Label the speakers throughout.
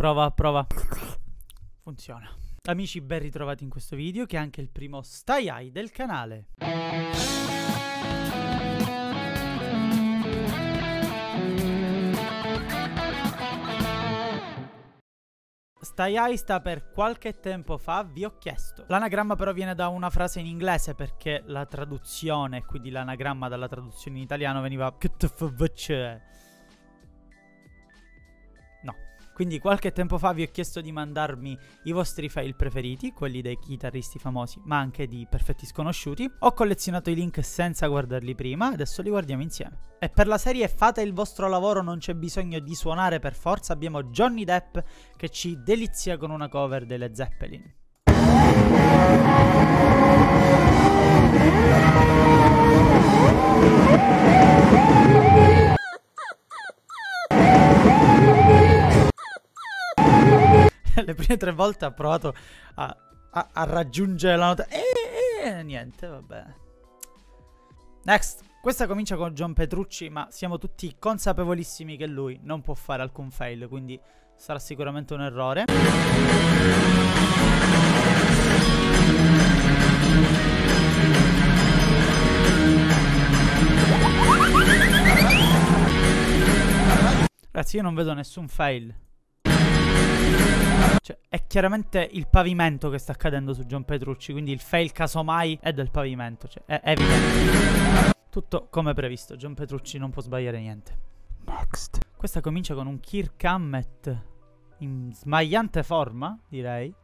Speaker 1: Prova, prova. Funziona. Amici, ben ritrovati in questo video che è anche il primo Stai High del canale. Stai High sta per qualche tempo fa vi ho chiesto. L'anagramma però viene da una frase in inglese perché la traduzione, quindi l'anagramma dalla traduzione in italiano veniva KTFVC. Quindi qualche tempo fa vi ho chiesto di mandarmi i vostri file preferiti, quelli dei chitarristi famosi, ma anche di perfetti sconosciuti. Ho collezionato i link senza guardarli prima, adesso li guardiamo insieme. E per la serie Fate il vostro lavoro, non c'è bisogno di suonare per forza, abbiamo Johnny Depp che ci delizia con una cover delle Zeppelin. Le prime tre volte ha provato a, a, a raggiungere la nota. E, niente, vabbè. Next. Questa comincia con John Petrucci, ma siamo tutti consapevolissimi che lui non può fare alcun fail, quindi sarà sicuramente un errore. Ragazzi, io non vedo nessun fail. Cioè, è chiaramente il pavimento che sta accadendo su John Petrucci, quindi il fail casomai è del pavimento, cioè è evidente. Tutto come previsto, John Petrucci non può sbagliare niente. Next. Questa comincia con un Kirk Hammett in smagliante forma, direi.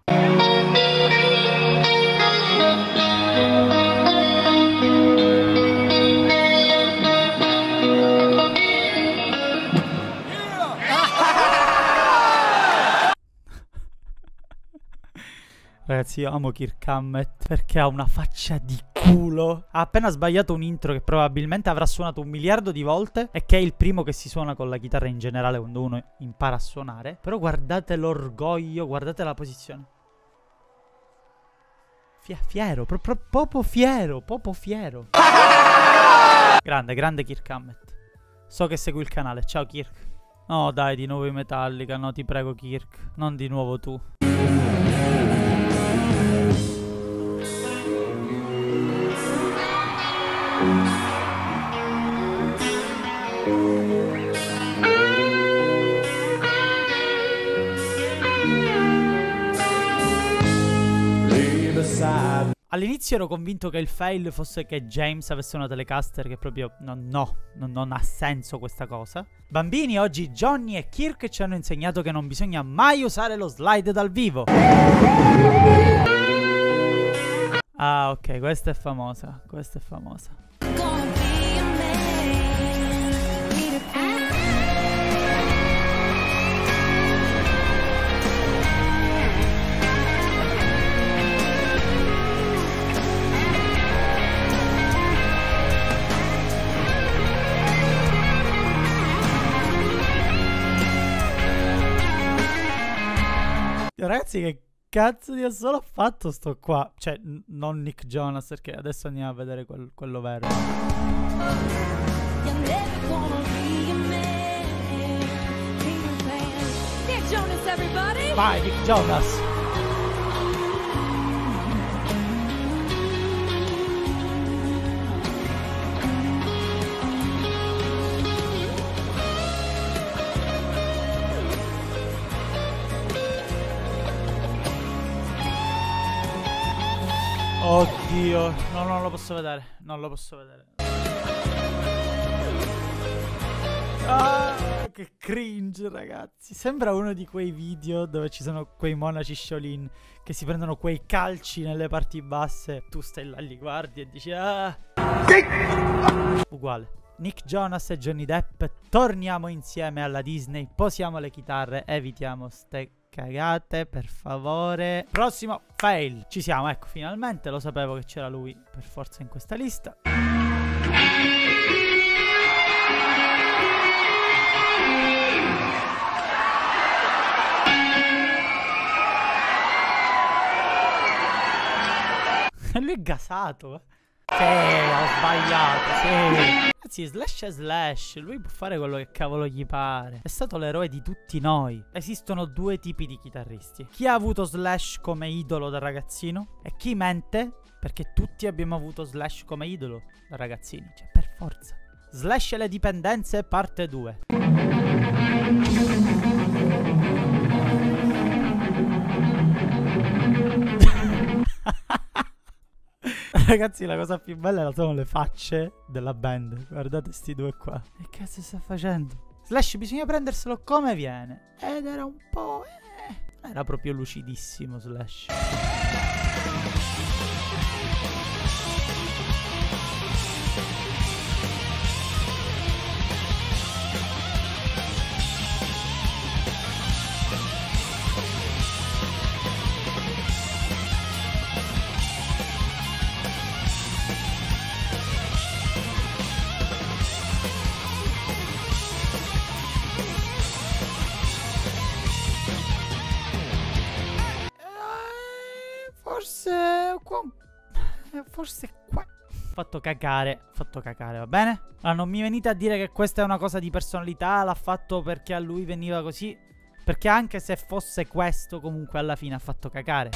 Speaker 1: Ragazzi, io amo Kirk Hammett perché ha una faccia di culo. Ha appena sbagliato un intro che probabilmente avrà suonato un miliardo di volte e che è il primo che si suona con la chitarra in generale quando uno impara a suonare. Però guardate l'orgoglio, guardate la posizione. Fie fiero, proprio pro pro fiero, proprio fiero. grande, grande Kirk Hammett. So che segui il canale, ciao Kirk. No dai, di nuovo i Metallica, no ti prego Kirk, non di nuovo tu. Amen. All'inizio ero convinto che il fail fosse che James avesse una telecaster che proprio no, no, no, non ha senso questa cosa. Bambini, oggi Johnny e Kirk ci hanno insegnato che non bisogna mai usare lo slide dal vivo. Ah, ok, questa è famosa, questa è famosa. Ragazzi, che cazzo di assolo ha fatto sto qua? Cioè, non Nick Jonas, perché adesso andiamo a vedere quel, quello vero. Vai, Nick Jonas! Oddio, no, non lo posso vedere. Non lo posso vedere. Ah, che cringe, ragazzi. Sembra uno di quei video dove ci sono quei monaci Shaolin che si prendono quei calci nelle parti basse. Tu stai là, li guardi e dici ah. Uguale. Nick Jonas e Johnny Depp, torniamo insieme alla Disney, posiamo le chitarre, evitiamo ste cagate, per favore. Prossimo fail. Ci siamo, ecco, finalmente lo sapevo che c'era lui per forza in questa lista. lui è gasato. Sì, ho sbagliato, sì. Ragazzi, Slash è Slash, lui può fare quello che cavolo gli pare. È stato l'eroe di tutti noi. Esistono due tipi di chitarristi. Chi ha avuto Slash come idolo da ragazzino e chi mente perché tutti abbiamo avuto Slash come idolo da ragazzini, cioè per forza. Slash e le dipendenze, parte 2. Ragazzi, la cosa più bella sono le facce della band. Guardate sti due qua. Che cazzo sta facendo? Slash bisogna prenderselo come viene. Ed era un po'... Eh, era proprio lucidissimo Slash. Forse qua... Forse qua... Fatto cagare, fatto cagare, va bene? Allora non mi venite a dire che questa è una cosa di personalità, l'ha fatto perché a lui veniva così. Perché anche se fosse questo, comunque alla fine ha fatto cagare.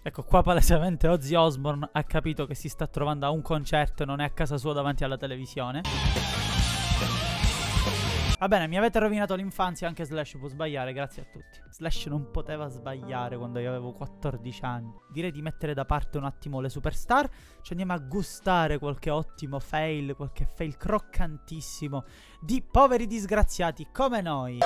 Speaker 1: Ecco, qua palesemente Ozzy Osbourne ha capito che si sta trovando a un concerto e non è a casa sua davanti alla televisione. Va bene, mi avete rovinato l'infanzia, anche Slash può sbagliare, grazie a tutti. Slash non poteva sbagliare quando io avevo 14 anni. Direi di mettere da parte un attimo le superstar, ci andiamo a gustare qualche ottimo fail, qualche fail croccantissimo di poveri disgraziati come noi.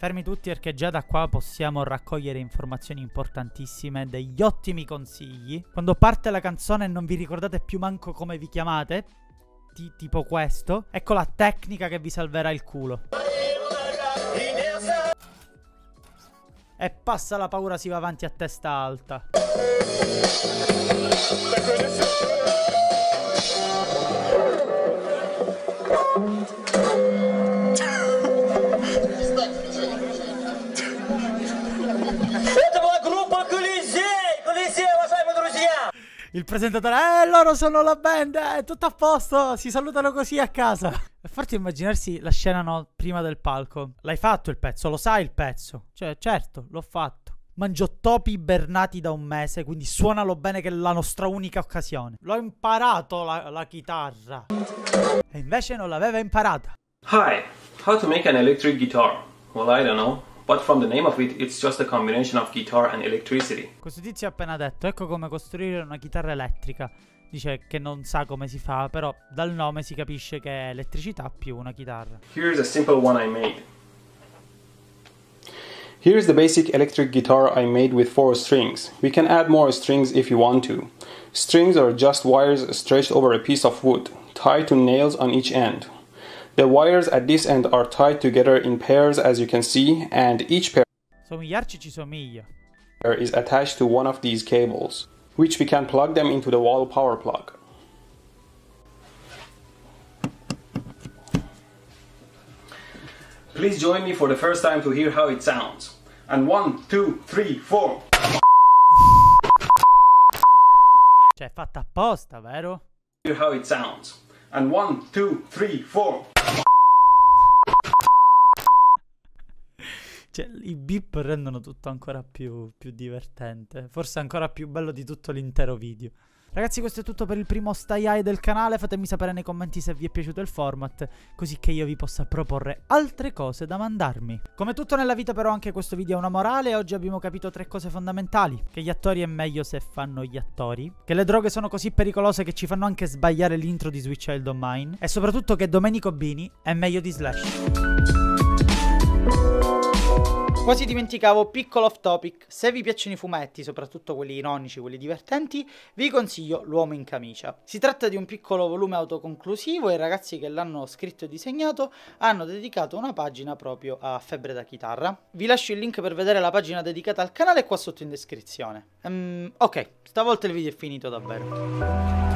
Speaker 1: Fermi tutti perché già da qua possiamo raccogliere informazioni importantissime, degli ottimi consigli. Quando parte la canzone e non vi ricordate più manco come vi chiamate, tipo questo, ecco la tecnica che vi salverà il culo. E passa la paura, si va avanti a testa alta. Il presentatore, eh, loro sono la band, è tutto a posto, si salutano così a casa. È forte immaginarsi la scena no, prima del palco. L'hai fatto il pezzo, lo sai il pezzo. Cioè, certo, l'ho fatto. Mangio topi ibernati da un mese, quindi suonalo bene che è la nostra unica occasione. L'ho imparato la, la chitarra. E invece non l'aveva imparata.
Speaker 2: Hi, how to make an electric guitar? Well, I don't know. But from the name of it, it's just a combination of guitar and electricity.
Speaker 1: Questo tizio ha appena detto, ecco come costruire una chitarra elettrica. Dice che non sa come si fa, però dal nome si capisce che è elettricità più una chitarra.
Speaker 2: Here's a simple one I made.
Speaker 3: Here's the basic electric guitar I made with four strings. We can add more strings if you want to. Strings are just wires stretched over a piece of wood, tied to nails on each end. The wires at this end are tied together in pairs as you can see and each pair
Speaker 1: Somigliarci ci somiglia.
Speaker 3: is attached to one of these cables, which we can plug them into the wall power plug.
Speaker 2: Please join me for the first time to hear how it sounds. And one, two, three, four.
Speaker 1: Cioè, fatta apposta, vero?
Speaker 2: Hear how it sounds. And one, two, three, four.
Speaker 1: Cioè, i beep rendono tutto ancora più, più divertente. Forse ancora più bello di tutto l'intero video. Ragazzi questo è tutto per il primo Stai High del canale, fatemi sapere nei commenti se vi è piaciuto il format, così che io vi possa proporre altre cose da mandarmi. Come tutto nella vita però anche questo video ha una morale. Oggi abbiamo capito tre cose fondamentali, che gli attori è meglio se fanno gli attori, che le droghe sono così pericolose che ci fanno anche sbagliare l'intro di Switch Child of Mine, e soprattutto che Domenico Bini è meglio di Slash. Quasi dimenticavo, piccolo off topic, se vi piacciono i fumetti, soprattutto quelli ironici, quelli divertenti, vi consiglio L'uomo in camicia. Si tratta di un piccolo volume autoconclusivo e i ragazzi che l'hanno scritto e disegnato hanno dedicato una pagina proprio a Febbre da chitarra. Vi lascio il link per vedere la pagina dedicata al canale qua sotto in descrizione. Um, ok, stavolta il video è finito davvero.